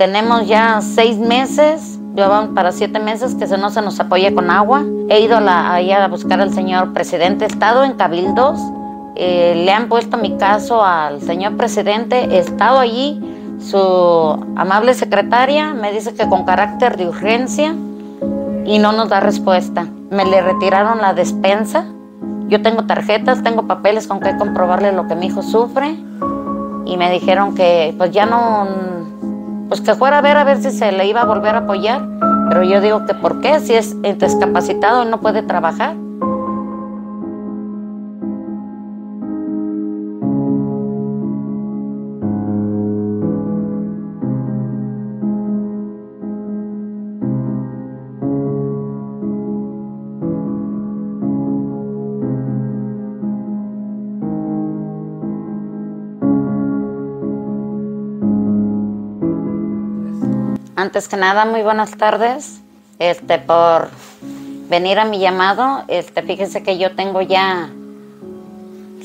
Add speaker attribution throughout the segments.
Speaker 1: Tenemos ya seis meses, ya vamos para siete meses que se no se nos apoya con agua. He ido a a buscar al señor presidente, he estado en cabildos, eh, le han puesto mi caso al señor presidente, he estado allí, su amable secretaria me dice que con carácter de urgencia y no nos da respuesta. Me le retiraron la despensa, yo tengo tarjetas, tengo papeles con que comprobarle lo que mi hijo sufre. Y me dijeron que pues ya no, pues que fuera a ver a ver si se le iba a volver a apoyar, pero yo digo que por qué, si es discapacitado y no puede trabajar. Antes que nada, muy buenas tardes. Este, por venir a mi llamado. Este, fíjense que yo tengo ya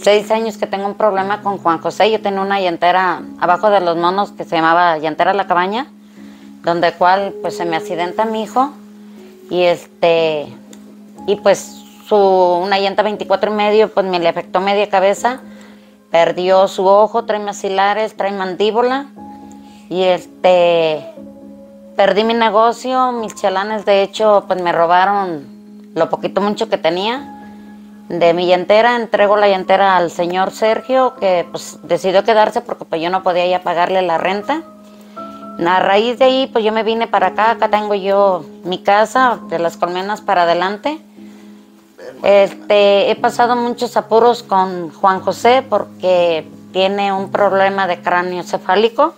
Speaker 1: seis años que tengo un problema con Juan José. Yo tenía una llantera abajo de los monos que se llamaba llantera la cabaña, donde cual pues se me accidenta mi hijo y este y pues su una llanta 24 y medio pues me le afectó media cabeza, perdió su ojo, trae maxilares, trae mandíbula y este perdí mi negocio, mis chalanes de hecho pues me robaron lo poquito mucho que tenía. De mi llantera entrego la llantera al señor Sergio que pues decidió quedarse porque pues yo no podía ya pagarle la renta. A raíz de ahí pues yo me vine para acá, acá tengo yo mi casa de las colmenas para adelante. Este, he pasado muchos apuros con Juan José porque tiene un problema de cráneo cefálico.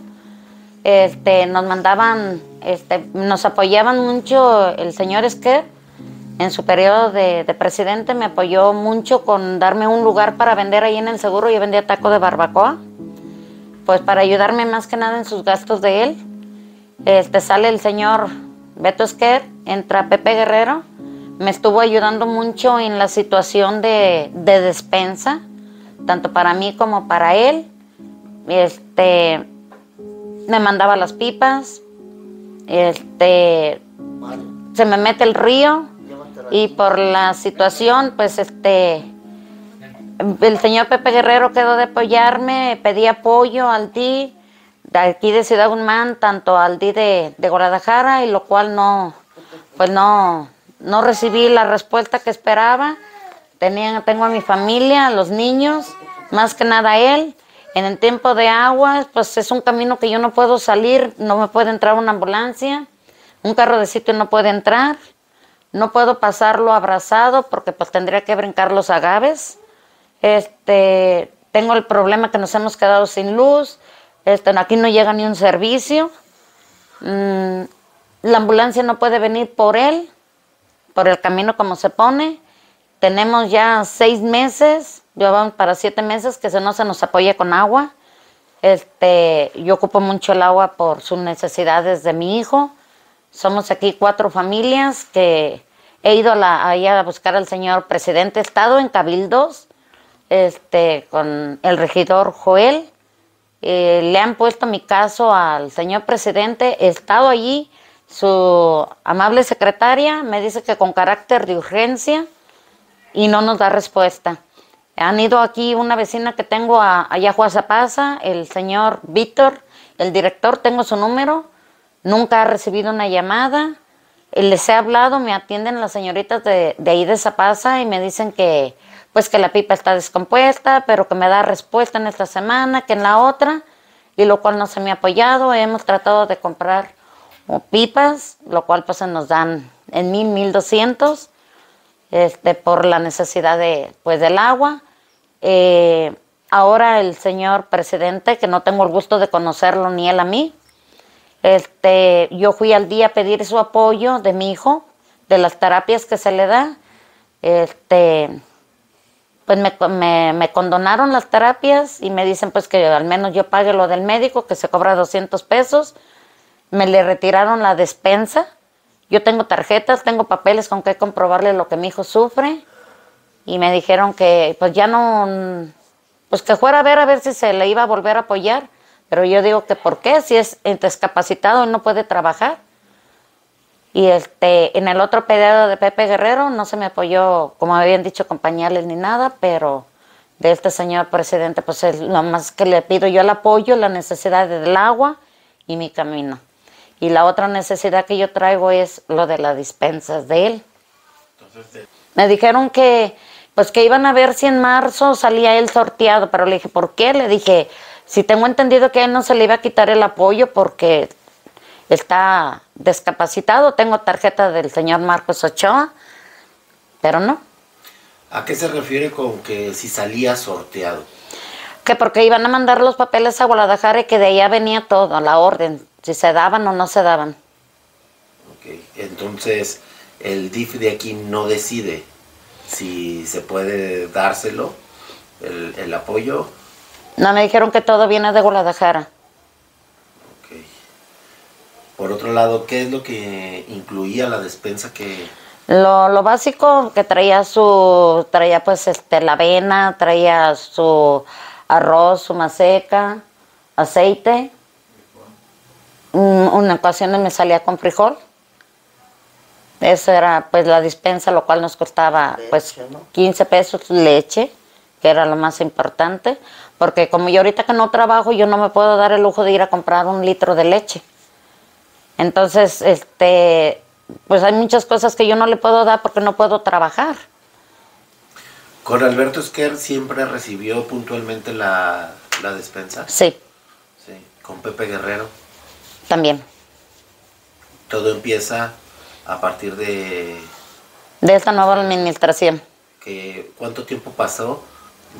Speaker 1: Este, nos mandaban este, nos apoyaban mucho el señor Esquer. En su periodo de, presidente me apoyó mucho con darme un lugar para vender ahí en el seguro. Yo vendía taco de barbacoa. Pues para ayudarme más que nada en sus gastos de él. Este, sale el señor Beto Esquer, entra Pepe Guerrero. Me estuvo ayudando mucho en la situación de, de despensa, tanto para mí como para él. Este, me mandaba las pipas, este, se me mete el río y por la situación, pues este, el señor Pepe Guerrero quedó de apoyarme, pedí apoyo al DI de aquí de Ciudad Guzmán, tanto al DI de, de Guadalajara, y lo cual no, pues no, no recibí la respuesta que esperaba. Tenía, tengo a mi familia, a los niños, más que nada a él. En el tiempo de agua, pues es un camino que yo no puedo salir, no me puede entrar una ambulancia, un carro de sitio no puede entrar, no puedo pasarlo abrazado porque pues tendría que brincar los agaves. Este, tengo el problema que nos hemos quedado sin luz, este, aquí no llega ni un servicio, mm, la ambulancia no puede venir por él, por el camino como se pone. Tenemos ya seis meses vamos para siete meses que se no se nos apoya con agua. Este, yo ocupo mucho el agua por sus necesidades de mi hijo. Somos aquí cuatro familias que he ido a la, a buscar al señor presidente. He estado en cabildos este, con el regidor Joel. Eh, le han puesto mi caso al señor presidente. He estado allí. Su amable secretaria me dice que con carácter de urgencia y no nos da respuesta. Han ido aquí una vecina que tengo a, allá el señor Víctor, el director, tengo su número, nunca ha recibido una llamada. Les he hablado, me atienden las señoritas de, de ahí de Zapasa y me dicen que pues que la pipa está descompuesta, pero que me da respuesta en esta semana, que en la otra, y lo cual no se me ha apoyado. Hemos tratado de comprar pipas, lo cual pues nos dan en mil, mil doscientos, este, por la necesidad de, pues, del agua. Eh, ahora el señor presidente, que no tengo el gusto de conocerlo ni él a mí, este, yo fui al día a pedir su apoyo de mi hijo, de las terapias que se le da. Este, pues me, me, condonaron las terapias y me dicen pues que al menos yo pague lo del médico, que se cobra 200 pesos. Me le retiraron la despensa. Yo tengo tarjetas, tengo papeles con que comprobarle lo que mi hijo sufre y me dijeron que pues ya no, pues que fuera a ver a ver si se le iba a volver a apoyar, Pero yo digo que ¿por qué? Si es discapacitado no puede trabajar. Y este, en el otro pedido de Pepe Guerrero no se me apoyó, como habían dicho, con pañales ni nada, pero de este señor presidente, pues es lo más que le pido yo el apoyo, la necesidad del agua y mi camino. Y la otra necesidad que yo traigo es lo de las dispensas de él. Me dijeron que, pues que iban a ver si en marzo salía él sorteado, pero le dije, ¿por qué? Le dije, si tengo entendido que a él no se le iba a quitar el apoyo porque está discapacitado, tengo tarjeta del señor Marcos Ochoa, pero no.
Speaker 2: ¿A qué se refiere con que si salía sorteado?
Speaker 1: Que porque iban a mandar los papeles a Guadalajara y que de allá venía todo, la orden, si se daban o no se daban.
Speaker 2: Ok, entonces el DIF de aquí no decide si se puede dárselo, el, el apoyo.
Speaker 1: No, me dijeron que todo viene de Guadalajara.
Speaker 2: Por otro lado, ¿qué es lo que incluía la despensa que...?
Speaker 1: Lo, lo básico que traía su, traía pues este, la avena, traía su arroz, su maseca, aceite. Una ocasión me salía con frijol. Esa era pues la dispensa, lo cual nos costaba pues 15 pesos leche, que era lo más importante. Porque como yo ahorita que no trabajo, yo no me puedo dar el lujo de ir a comprar un litro de leche. Entonces, este, pues hay muchas cosas que yo no le puedo dar porque no puedo trabajar.
Speaker 2: ¿Con Alberto Esquer siempre recibió puntualmente la, despensa?
Speaker 1: Sí.
Speaker 2: Sí. ¿Con Pepe Guerrero?
Speaker 1: También.
Speaker 2: Todo empieza a partir de...
Speaker 1: De esta nueva administración.
Speaker 2: Que, ¿Cuánto tiempo pasó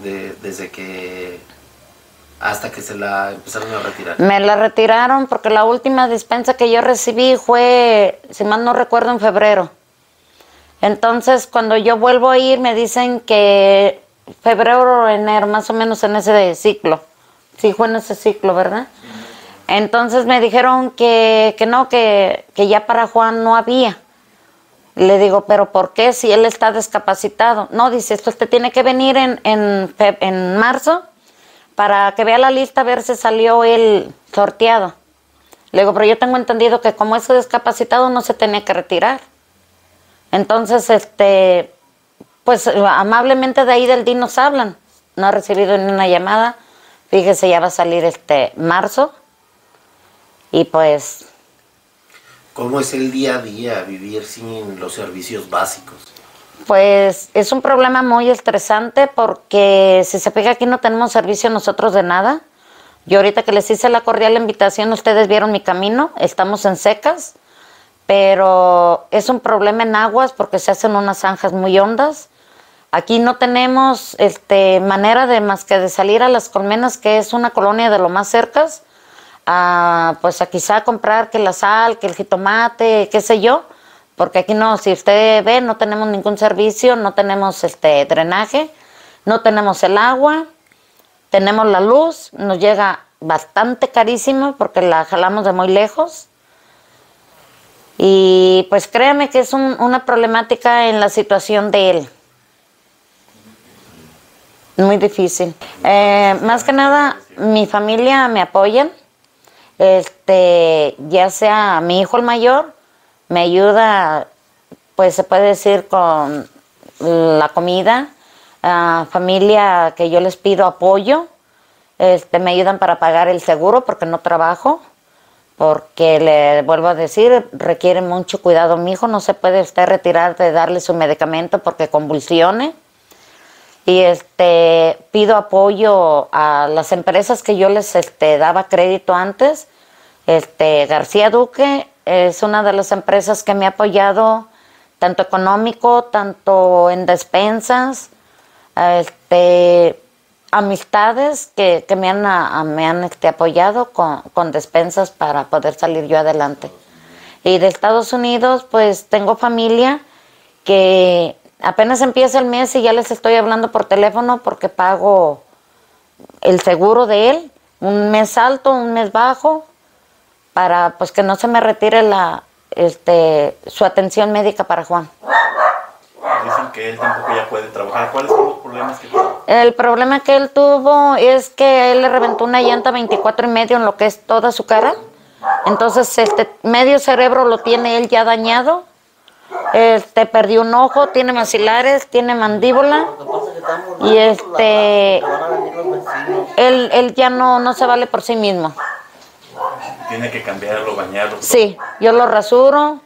Speaker 2: desde que hasta que se la empezaron a retirar.
Speaker 1: Me la retiraron porque la última dispensa que yo recibí fue, si mal no recuerdo, en febrero. Entonces, cuando yo vuelvo a ir, me dicen que febrero o enero, más o menos en ese ciclo. Sí, fue en ese ciclo, ¿verdad? Entonces me dijeron que, que no, que, que ya para Juan no había. Le digo, pero ¿por qué si él está discapacitado? No, dice, esto usted tiene que venir en, en, en marzo para que vea la lista a ver si salió el sorteado. Le digo, pero yo tengo entendido que como es discapacitado no se tenía que retirar. Entonces, este, pues amablemente de ahí del DIN nos hablan. No ha recibido ni una llamada. Fíjese, ya va a salir este marzo. Y pues...
Speaker 2: ¿Cómo es el día a día vivir sin los servicios básicos?
Speaker 1: Pues es un problema muy estresante porque si se pega aquí no tenemos servicio nosotros de nada. Yo ahorita que les hice la cordial invitación, ustedes vieron mi camino, estamos en secas, pero es un problema en aguas porque se hacen unas zanjas muy hondas. Aquí no tenemos este, manera de más que de salir a las colmenas, que es una colonia de lo más cercas, a, pues a quizá comprar que la sal, que el jitomate, qué sé yo, porque aquí no, si usted ve, no tenemos ningún servicio, no tenemos este drenaje, no tenemos el agua, tenemos la luz, nos llega bastante carísimo porque la jalamos de muy lejos. Y pues créeme que es una problemática en la situación de él. Muy difícil. Eh, más que nada, mi familia me apoya, este, ya sea mi hijo el mayor me ayuda, pues se puede decir, con la comida, familia que yo les pido apoyo, este, me ayudan para pagar el seguro porque no trabajo, porque le vuelvo a decir, requiere mucho cuidado mi hijo, no se puede usted retirar de darle su medicamento porque convulsione. Y este, pido apoyo a las empresas que yo les este, daba crédito antes, este, García Duque es una de las empresas que me ha apoyado tanto económico, tanto en despensas, este, amistades que, me han, me han este, apoyado con, con, despensas para poder salir yo adelante. Y de Estados Unidos, pues tengo familia que apenas empieza el mes y ya les estoy hablando por teléfono porque pago el seguro de él, un mes alto, un mes bajo, para pues que no se me retire la este su atención médica para Juan.
Speaker 3: Dicen que tiempo que ya puede trabajar. ¿Cuáles son los problemas que tiene?
Speaker 1: El problema que él tuvo es que él le reventó una llanta 24 y medio en lo que es toda su cara. Entonces, este medio cerebro lo tiene él ya dañado. Este perdió un ojo, tiene maxilares, tiene mandíbula. Y este él, él ya no, no se vale por sí mismo.
Speaker 3: Tiene que cambiarlo, bañarlo.
Speaker 1: Sí, yo lo rasuro,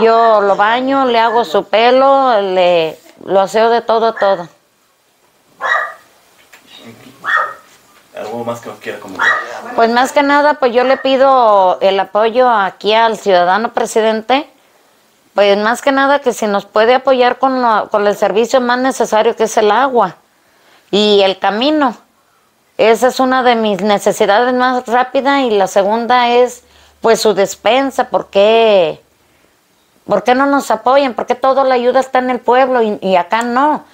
Speaker 1: yo lo baño, le hago su pelo, le lo aseo de todo a todo.
Speaker 3: ¿Algo más que nos quiera comentar?
Speaker 1: Pues más que nada, pues yo le pido el apoyo aquí al ciudadano presidente, pues más que nada que si nos puede apoyar con, con el servicio más necesario que es el agua y el camino. Esa es una de mis necesidades más rápidas y la segunda es pues su despensa, porque ¿Por qué no nos apoyan? ¿Por qué toda la ayuda está en el pueblo y, y acá no?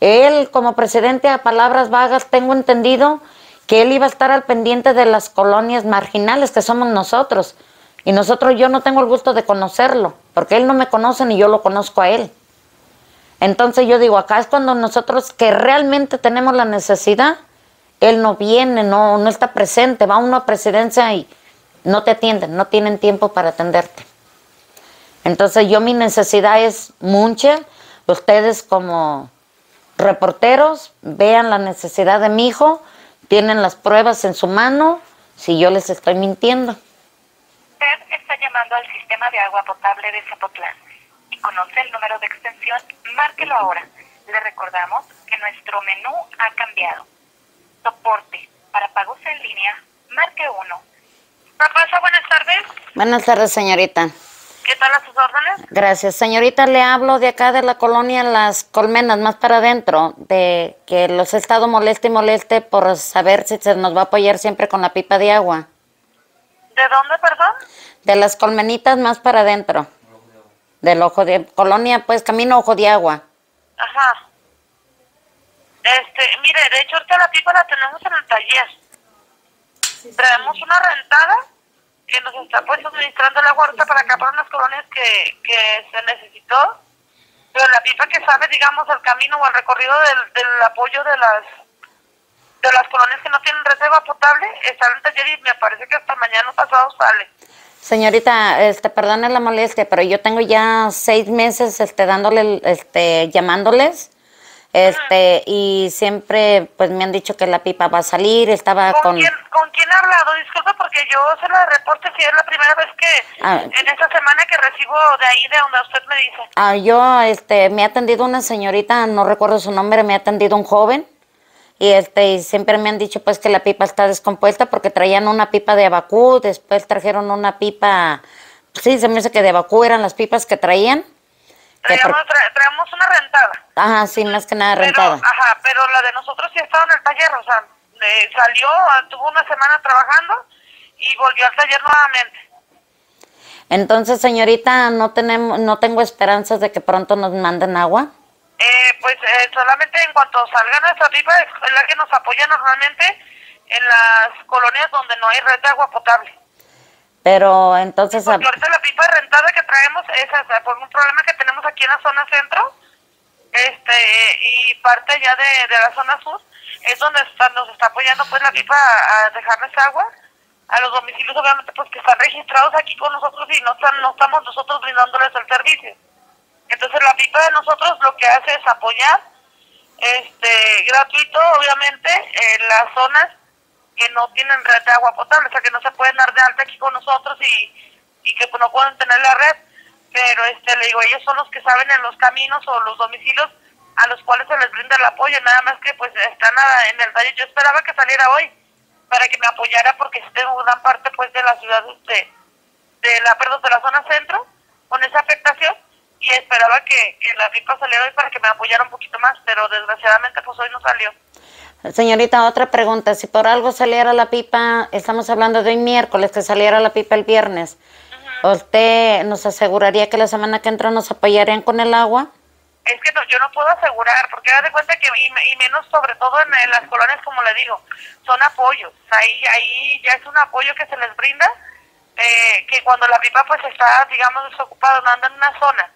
Speaker 1: Él, como presidente a palabras vagas, tengo entendido que él iba a estar al pendiente de las colonias marginales que somos nosotros. Y nosotros, yo no tengo el gusto de conocerlo, porque él no me conoce ni yo lo conozco a él. Entonces yo digo, acá es cuando nosotros que realmente tenemos la necesidad, él no viene, no, no está presente, va uno a presidencia y no te atienden, no tienen tiempo para atenderte. Entonces yo mi necesidad es mucha. Ustedes como reporteros vean la necesidad de mi hijo, tienen las pruebas en su mano, si yo les estoy mintiendo.
Speaker 4: Está llamando al sistema de agua potable de Zapotlán y conoce el número de extensión, márquelo ahora. Le recordamos que nuestro menú ha cambiado. Soporte para pagos en línea, marque 1. Papasa, buenas tardes.
Speaker 1: Buenas tardes, señorita.
Speaker 4: ¿Qué tal a sus órdenes?
Speaker 1: Gracias. Señorita, le hablo de acá de la colonia Las Colmenas, más para adentro, de que los he estado moleste y moleste por saber si se nos va a apoyar siempre con la pipa de agua.
Speaker 4: ¿De dónde, perdón?
Speaker 1: De las colmenitas más para adentro. Del ojo de colonia, pues camino ojo de agua.
Speaker 4: Ajá. Este, mire, de hecho ahorita la pipa la tenemos en el taller. Traemos una rentada que nos está pues suministrando el agua ahorita para acá para unas colonias que, que se necesitó. Pero la pipa que sabe, digamos, el camino o el recorrido del, del apoyo de las de las colonias que no tienen red de agua potable el taller y me parece que hasta mañana pasado sale.
Speaker 1: Señorita, este, perdone la molestia, pero yo tengo ya seis meses, este, dándole, este, llamándoles, este, y siempre, pues, me han dicho que la pipa va a salir, estaba
Speaker 4: ¿Con,
Speaker 1: con...
Speaker 4: quién, ¿Con quién ha hablado? Disculpa porque yo se la reporte si es la primera vez que
Speaker 1: Ah.
Speaker 4: en esta semana que recibo de ahí de donde usted me dice.
Speaker 1: Ah, yo, este, me ha atendido una señorita, no recuerdo su nombre, me ha atendido un joven, y este, y siempre me han dicho, pues, que la pipa está descompuesta porque traían una pipa de abacú, después trajeron una pipa, sí, se me dice que de abacú eran las pipas que traían. que por-
Speaker 4: Traemos, tra- traemos una rentada.
Speaker 1: Ajá, sí, más que nada
Speaker 4: Pero,
Speaker 1: rentada.
Speaker 4: ajá, pero la de nosotros sí estaba en el taller, o sea, eh, salió, tuvo una semana trabajando y volvió al taller nuevamente.
Speaker 1: Entonces, señorita, no tenemos, no tengo esperanzas de que pronto nos manden agua.
Speaker 4: Eh, pues eh, solamente en cuanto salga nuestra pipa es la que nos apoya normalmente en las colonias donde no hay red de agua potable.
Speaker 1: Pero entonces,
Speaker 4: Porque ahorita la pipa rentada que traemos es esa, por un problema que tenemos aquí en la zona centro este y parte ya de, de la zona sur es donde está- nos está apoyando pues la pipa a, a dejarles agua a los domicilios obviamente pues que están registrados aquí con nosotros y no, están, no estamos nosotros brindándoles el servicio. Entonces la pipa de nosotros lo que hace es apoyar este gratuito obviamente en las zonas que no tienen red de agua potable, o sea que no se pueden dar de alta aquí con nosotros y, y que no pueden tener la red, pero este le digo, ellos son los que saben en los caminos o los domicilios a los cuales se les brinda el apoyo, nada más que pues están en el taller, yo esperaba que saliera hoy para que me apoyara porque tengo gran parte pues de la ciudad de, de la perdón, de la zona centro con esa afectación y esperaba que, que la pipa saliera hoy para que me apoyara un poquito más, pero desgraciadamente pues hoy no salió.
Speaker 1: señorita, otra pregunta. Si por algo saliera la pipa, estamos hablando de hoy miércoles, que saliera la pipa el viernes, ¿usted nos aseguraría que la semana que entra nos apoyarían con el agua?
Speaker 4: Es que no, yo no puedo asegurar, porque haz de cuenta que, y menos sobre todo en, en las colonias, como le digo, son apoyos. Ahí, ahí ya es un apoyo que se les brinda, eh, que cuando la pipa pues está, digamos, desocupada, no anda en una zona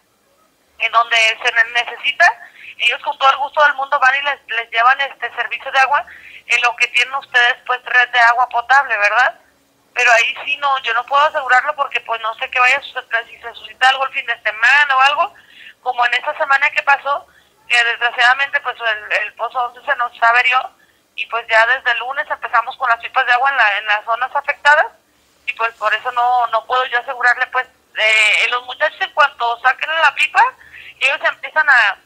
Speaker 4: en donde se ne- necesita, ellos con todo el gusto del mundo van y les, les llevan este servicio de agua en lo que tienen ustedes pues red de agua potable, ¿verdad? Pero ahí sí no, yo no puedo asegurarlo porque pues no sé qué vaya a suceder, si se suscita algo el fin de semana o algo, como en esta semana que pasó, que desgraciadamente pues el, el pozo 11 se nos averió y pues ya desde el lunes empezamos con las pipas de agua en, la, en las zonas afectadas y pues por eso no, no puedo yo asegurarle pues eh, los muchachos en cuanto saquen la pipa ellos empiezan a,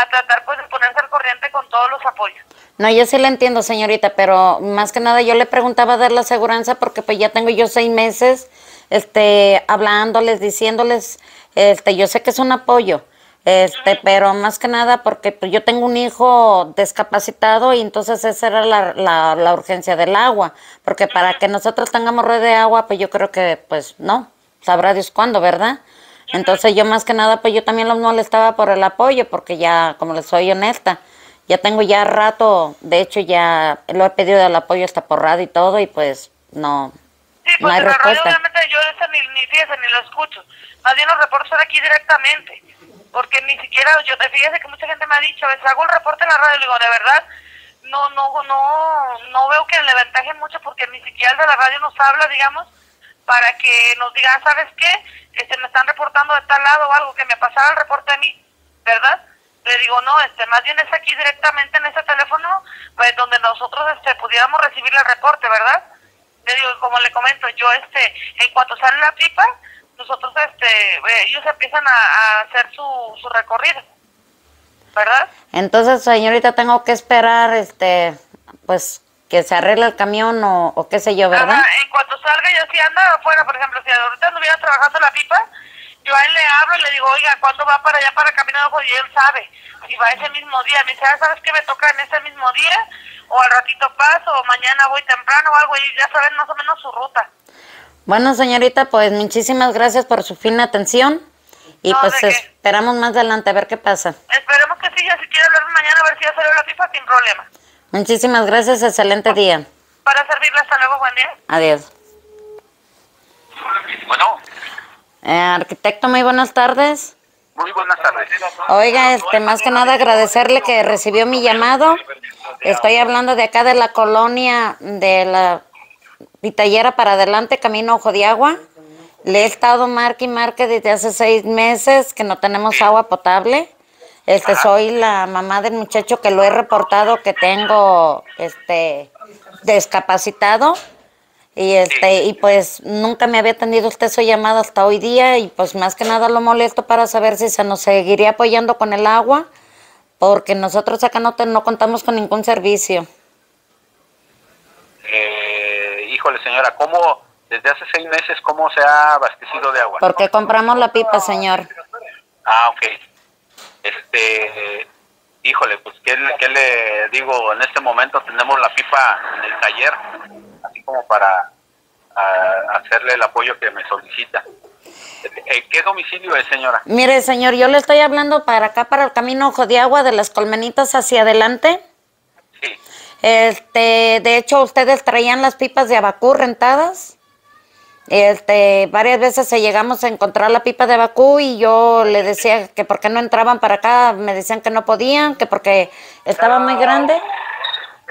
Speaker 4: a tratar pues de ponerse al corriente con todos los apoyos.
Speaker 1: No, yo sí la entiendo, señorita, pero más que nada yo le preguntaba de la aseguranza porque pues ya tengo yo seis meses este, hablándoles, diciéndoles, este, yo sé que es un apoyo, este, pero más que nada porque pues, yo tengo un hijo discapacitado y entonces esa era la, la, la urgencia del agua, porque para que nosotros tengamos red de agua, pues yo creo que pues no, sabrá Dios cuándo, ¿verdad? Entonces yo más que nada, pues yo también los molestaba por el apoyo, porque ya, como les soy honesta, ya tengo ya rato, de hecho ya lo he pedido el apoyo hasta por radio y todo, y pues no,
Speaker 4: Sí,
Speaker 1: no
Speaker 4: pues
Speaker 1: hay
Speaker 4: en la radio
Speaker 1: respuesta.
Speaker 4: obviamente yo ese ni, ni fíjese, ni lo escucho. Más bien los reportes son aquí directamente. Porque ni siquiera, yo fíjese que mucha gente me ha dicho, a veces hago el reporte en la radio y digo, de verdad, no, no, no, no veo que le ventajen mucho porque ni siquiera el de la radio nos habla, digamos, para que nos diga, "Ah, ¿sabes qué? Este, me están reportando de tal lado o algo, que me pasara el reporte a mí, ¿verdad? Le digo, no, este, más bien es aquí directamente en ese teléfono, pues donde nosotros este, pudiéramos recibir el reporte, ¿verdad? Le digo, como le comento, yo, este, en cuanto sale la pipa, nosotros, este, eh, ellos empiezan a, a hacer su, su recorrido, ¿verdad?
Speaker 1: Entonces, señorita, tengo que esperar, este, pues, que se arregle el camión o, o qué sé yo, ¿verdad?
Speaker 4: Ajá, en cuanto salga, yo si anda afuera, por ejemplo, si ahorita anduviera trabajando la pipa, yo a él le hablo y le digo, oiga, ¿cuándo va para allá para Camino Ojo? Y él sabe, si va ese mismo día. Me dice, "Ah, ¿sabes qué me toca en ese mismo día? O al ratito paso, o mañana voy temprano o algo, y ya saben más o menos su ruta.
Speaker 1: Bueno, señorita, pues muchísimas gracias por su fina atención y
Speaker 4: No,
Speaker 1: pues esperamos más adelante a ver qué pasa.
Speaker 4: Esperemos que siga, si quiere hablar mañana, a ver si ya salió la pipa sin problema.
Speaker 1: Muchísimas gracias, excelente día.
Speaker 4: Para servirle, hasta luego, buen día.
Speaker 1: Adiós.
Speaker 5: Bueno,
Speaker 1: Eh, arquitecto, muy buenas tardes.
Speaker 5: muy buenas tardes.
Speaker 1: Oiga, este, más que nada agradecerle que recibió mi llamado. Estoy hablando de acá de la colonia de la Pitallera para adelante, camino Ojo de Agua. Le he estado marque y marque desde hace seis meses que no tenemos agua potable. Este, soy la mamá del muchacho que lo he reportado que tengo, este, discapacitado. Y este, y pues nunca me había atendido usted su llamada hasta hoy día y pues más que nada lo molesto para saber si se nos seguiría apoyando con el agua, porque nosotros acá no, te- no contamos con ningún servicio.
Speaker 5: Eh, híjole, señora, ¿cómo desde hace seis meses cómo se ha abastecido de agua?
Speaker 1: Porque compramos la pipa, señor.
Speaker 5: Ah, ok. Este, híjole, pues ¿qué, le- qué le digo? En este momento tenemos la pipa en el taller, así como para ah, hacerle el apoyo que me solicita. Eh, ¿Qué domicilio es, señora?
Speaker 1: Mire, señor, yo le estoy hablando para acá, para el camino Ojo de Agua, de las colmenitas hacia adelante.
Speaker 5: Sí.
Speaker 1: Este, de hecho, ustedes traían las pipas de Abacú rentadas. Este, varias veces se llegamos a encontrar la pipa de Abacú y yo le decía que por qué no entraban para acá, me decían que no podían, que porque estaba muy grande.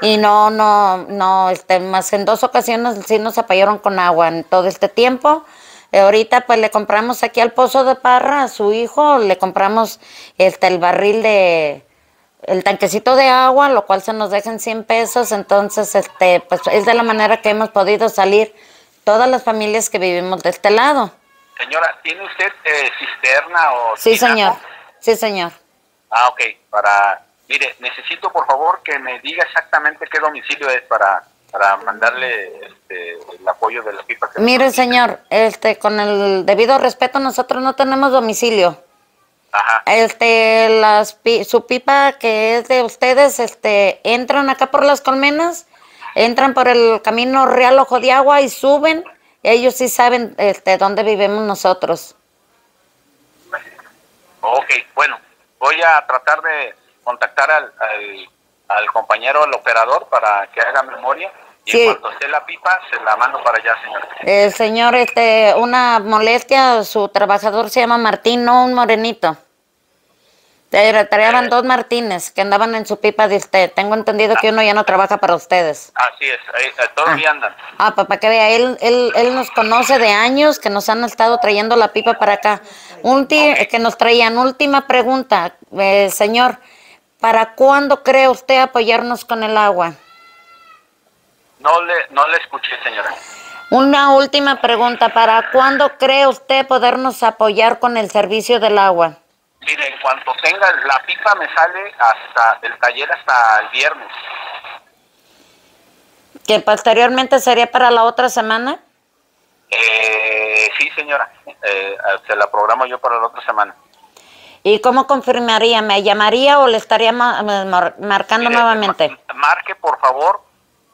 Speaker 1: Y no, no, no, este, más en dos ocasiones sí nos apoyaron con agua en todo este tiempo. Eh, ahorita pues le compramos aquí al Pozo de Parra a su hijo, le compramos este el barril de, el tanquecito de agua, lo cual se nos deja en 100 pesos, entonces este pues es de la manera que hemos podido salir todas las familias que vivimos de este lado.
Speaker 5: Señora, ¿tiene usted eh, cisterna o
Speaker 1: Sí,
Speaker 5: tinaco?
Speaker 1: señor. Sí, señor.
Speaker 5: Ah, ok. Para, mire, necesito por favor que me diga exactamente qué domicilio es para, para mandarle este, el apoyo de la pipa. que
Speaker 1: Mire, señor, este con el debido respeto nosotros no tenemos domicilio.
Speaker 5: Ajá.
Speaker 1: Este las su pipa que es de ustedes, este entran acá por las colmenas, entran por el camino Real Ojo de Agua y suben. Ellos sí saben este dónde vivimos nosotros.
Speaker 5: Ok, bueno, voy a tratar de contactar al, al, al compañero, al operador, para que haga memoria. Y
Speaker 1: Sí.
Speaker 5: en cuanto esté la pipa, se la mando para allá, señor.
Speaker 1: El señor, este, una molestia, su trabajador se llama Martín, no un morenito. Traían dos Martínez que andaban en su pipa de usted. Tengo entendido que uno ya no trabaja para ustedes.
Speaker 5: Así es, ahí, todavía andan.
Speaker 1: Ah, papá, que vea, él, él, él nos conoce de años que nos han estado trayendo la pipa para acá. Ulti- que nos traían. Última pregunta, eh, señor. ¿Para cuándo cree usted apoyarnos con el agua?
Speaker 5: No le, no le escuché, señora.
Speaker 1: Una última pregunta. ¿Para cuándo cree usted podernos apoyar con el servicio del agua?
Speaker 5: Mire, en cuanto tenga la pipa me sale hasta el taller hasta el viernes.
Speaker 1: ¿Que posteriormente sería para la otra semana?
Speaker 5: Eh, sí, señora. Eh, se la programo yo para la otra semana.
Speaker 1: ¿Y cómo confirmaría? ¿Me llamaría o le estaría mar- marcando
Speaker 5: Mire,
Speaker 1: nuevamente?
Speaker 5: ma- Marque, por favor,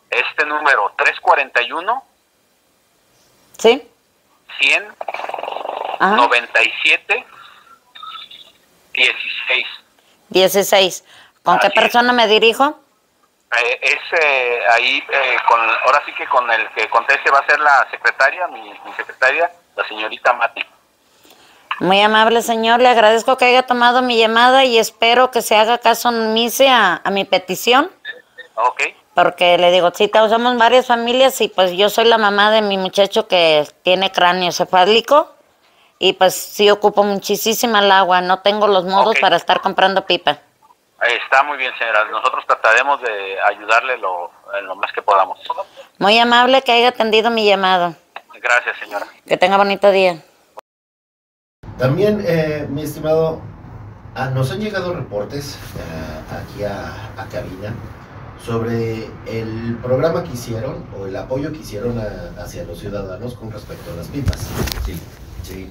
Speaker 5: este número 341
Speaker 1: ¿Sí?
Speaker 5: 100
Speaker 1: Ajá.
Speaker 5: 97 16.
Speaker 1: 16. ¿Con qué
Speaker 5: es.
Speaker 1: persona me dirijo?
Speaker 5: Eh, es eh, ahí, eh, con, ahora sí que con el que conteste va a ser la secretaria, mi, mi secretaria, la señorita Mati.
Speaker 1: Muy amable señor, le agradezco que haya tomado mi llamada y espero que se haga caso omiso a, a mi petición,
Speaker 5: Ok,
Speaker 1: porque le digo, sí, somos varias familias y pues yo soy la mamá de mi muchacho que tiene cráneo cefálico y pues sí ocupo muchísima el agua, no tengo los modos para estar comprando pipa.
Speaker 5: Está muy bien, señora. Nosotros trataremos de ayudarle lo, en lo más que podamos.
Speaker 1: Muy amable que haya atendido mi llamado.
Speaker 5: Gracias, señora.
Speaker 1: Que tenga bonito día.
Speaker 2: También, eh, mi estimado, ah, nos han llegado reportes eh, aquí a, a cabina sobre el programa que hicieron o el apoyo que hicieron a- hacia los ciudadanos con respecto a las pipas. Sí, sí.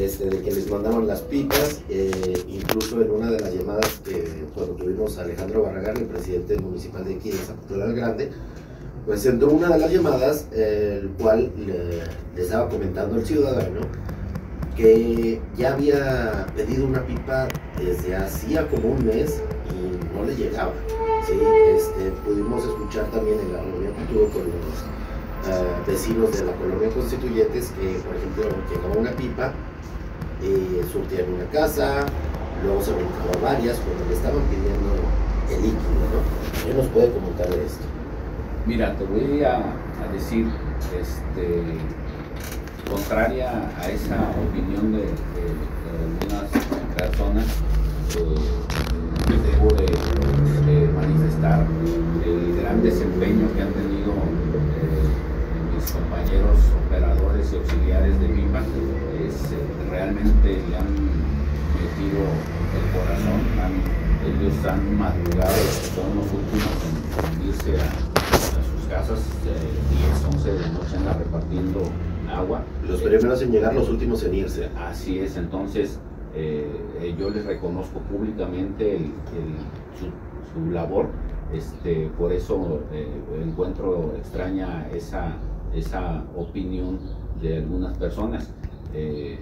Speaker 2: Este, de que les mandaron las pipas, eh, incluso en una de las llamadas que cuando tuvimos a Alejandro Barragán, el presidente municipal de aquí de Zapotlán del Grande, pues entró una de las llamadas, eh, el cual le estaba comentando el ciudadano que ya había pedido una pipa desde hacía como un mes y no le llegaba. Sí, este, pudimos escuchar también en la reunión que tuvo con los eh, vecinos de la colonia Constituyentes que, por ejemplo, llegaba una pipa, eh, surtía en una casa, luego se brincaba varias cuando le estaban pidiendo el líquido, ¿no? ¿Qué nos puede comentar de esto?
Speaker 6: Mira, te voy a, decir, este, contraria a esa opinión de, de- de algunas personas, eh, debo de, manifestar el gran desempeño que han tenido compañeros operadores y auxiliares de pipa. Es, eh, realmente le han metido el corazón, han- ellos han madrugado, son los últimos en, en irse a, a sus casas, eh, 10, 11 de noche andan repartiendo agua.
Speaker 2: Los primeros en llegar, los últimos en irse.
Speaker 6: Así es, entonces eh, eh, yo les reconozco públicamente el- el- su, su labor, este, por eso eh, encuentro extraña esa, esa opinión de algunas personas. Eh,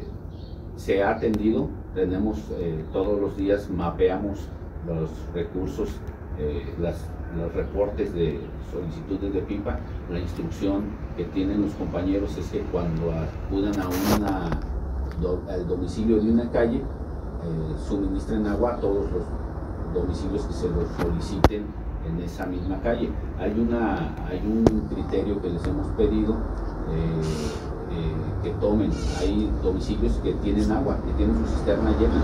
Speaker 6: se ha atendido, tenemos eh, todos los días, mapeamos los recursos, eh, los reportes de solicitudes de pipa, la instrucción que tienen los compañeros es que cuando acudan a una, al domicilio de una calle, suministren agua a todos los domicilios que se los soliciten en esa misma calle. Hay, una, hay un criterio que les hemos pedido eh, eh, que tomen. Hay domicilios que tienen agua, que tienen su cisterna llena,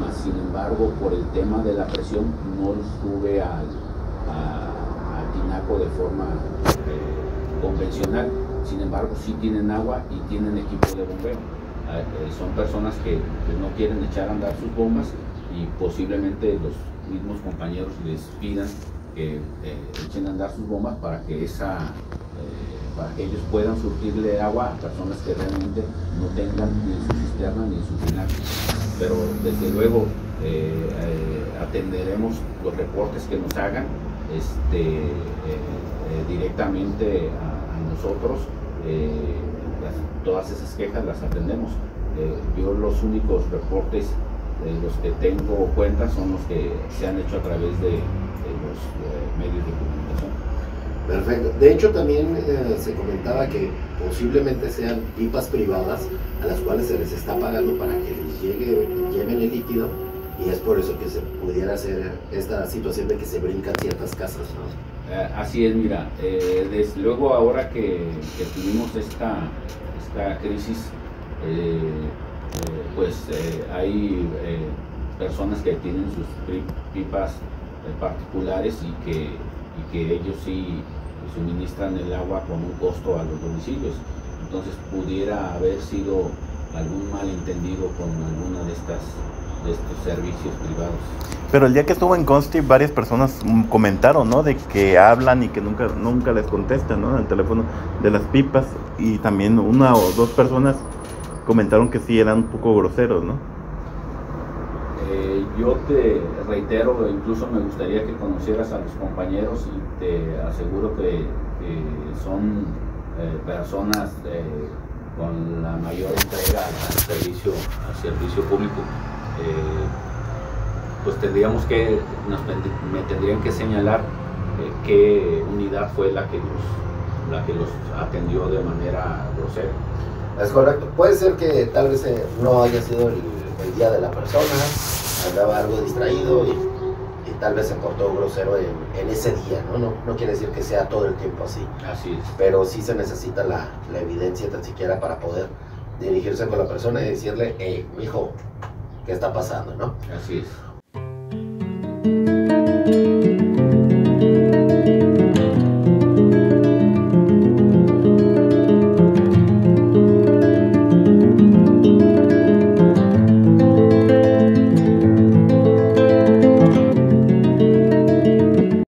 Speaker 6: mas sin embargo por el tema de la presión no sube al, tinaco de forma eh, convencional. Sin embargo sí tienen agua y tienen equipo de bombeo. Ah, son personas que no quieren echar a andar sus bombas y posiblemente los mismos compañeros les pidan que eh, echen a andar sus bombas para que esa eh, para que ellos puedan surtirle agua a personas que realmente no tengan ni su cisterna ni en su tinaco. Pero desde luego eh, atenderemos los reportes que nos hagan este, directamente a, nosotros. todas esas quejas las atendemos. Yo los únicos reportes de los que tengo cuenta son los que se han hecho a través de, medios de comunicación.
Speaker 2: Perfecto. De hecho, también eh, se comentaba que posiblemente sean pipas privadas a las cuales se les está pagando para que les llegue, lleven el líquido y es por eso que se pudiera hacer esta situación de que se brincan ciertas casas.
Speaker 6: Eh, así es, mira, eh, desde luego ahora que, que tuvimos esta, esta crisis, eh, pues hay personas que tienen sus pi- pipas particulares y que, y que ellos sí suministran el agua con un costo a los domicilios. Entonces pudiera haber sido algún malentendido con alguna de estas de estos servicios privados.
Speaker 7: Pero el día que estuvo en Consti, varias personas mm, comentaron, ¿no? De que hablan y que nunca, nunca les contestan, ¿no? En el teléfono de las pipas. Y también una o dos personas comentaron que sí eran un poco groseros, ¿no?
Speaker 6: Eh, yo te reitero, incluso me gustaría que conocieras a los compañeros y te aseguro que, son eh, personas eh, con la mayor entrega al servicio, al servicio público. Pues tendríamos que, nos, me tendrían que señalar qué unidad fue la que los, la que los atendió de manera grosera.
Speaker 2: Es correcto. Puede ser que tal vez no haya sido el día de la persona, andaba algo distraído y, y tal vez se cortó grosero en, en ese día, ¿no? ¿no? No quiere decir que sea todo el tiempo así,
Speaker 6: Así es.
Speaker 2: pero sí se necesita la, la evidencia tan siquiera para poder dirigirse con la persona y decirle, hey, mijo, ¿qué está pasando, no?
Speaker 6: Así es.